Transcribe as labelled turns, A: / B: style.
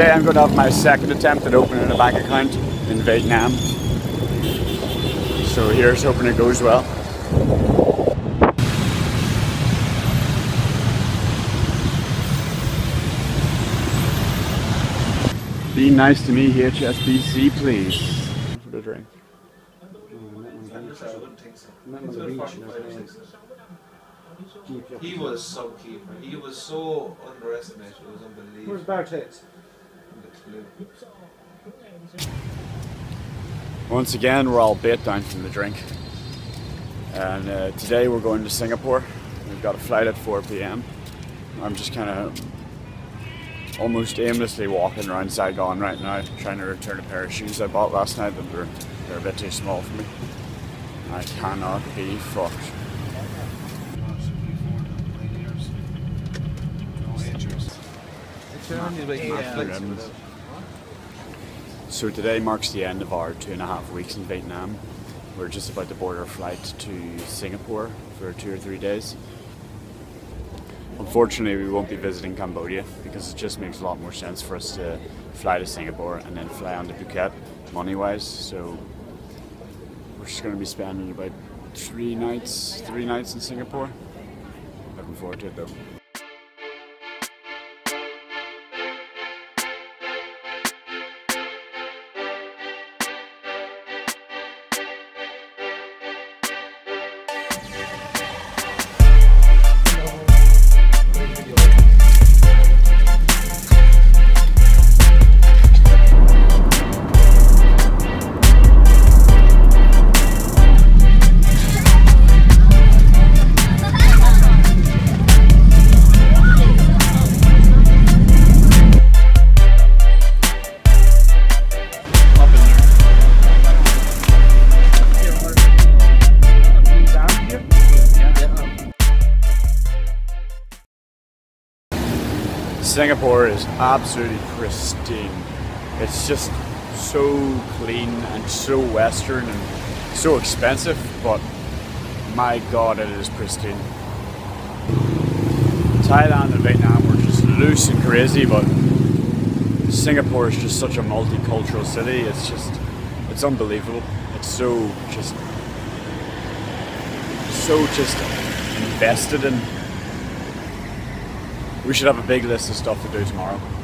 A: Today I'm going to have my second attempt at opening a bank account in Vietnam. So here's hoping it goes well. Be nice to me, HSBC, please. For the drink.
B: He was so keeper. He was so underestimated. It was unbelievable.
C: Where's Bartet?
A: Once again, we're all bit down from the drink. And uh, today we're going to Singapore. We've got a flight at 4 p.m. I'm just kind of almost aimlessly walking around Saigon right now, trying to return a pair of shoes I bought last night, but they're, they're a bit too small for me. I cannot be fucked. So today marks the end of our two and a half weeks in Vietnam. We're just about to board our flight to Singapore for two or three days. Unfortunately, we won't be visiting Cambodia because it just makes a lot more sense for us to fly to Singapore and then fly on to Phuket money-wise. So we're just going to be spending about three nights, three nights in Singapore. Looking forward to it though. Singapore is absolutely pristine. It's just so clean and so western and so expensive, but my god, it is pristine. Thailand and Vietnam were just loose and crazy, but Singapore is just such a multicultural city. It's just, it's unbelievable. It's so just, so just invested in we should have a big list of stuff to do tomorrow.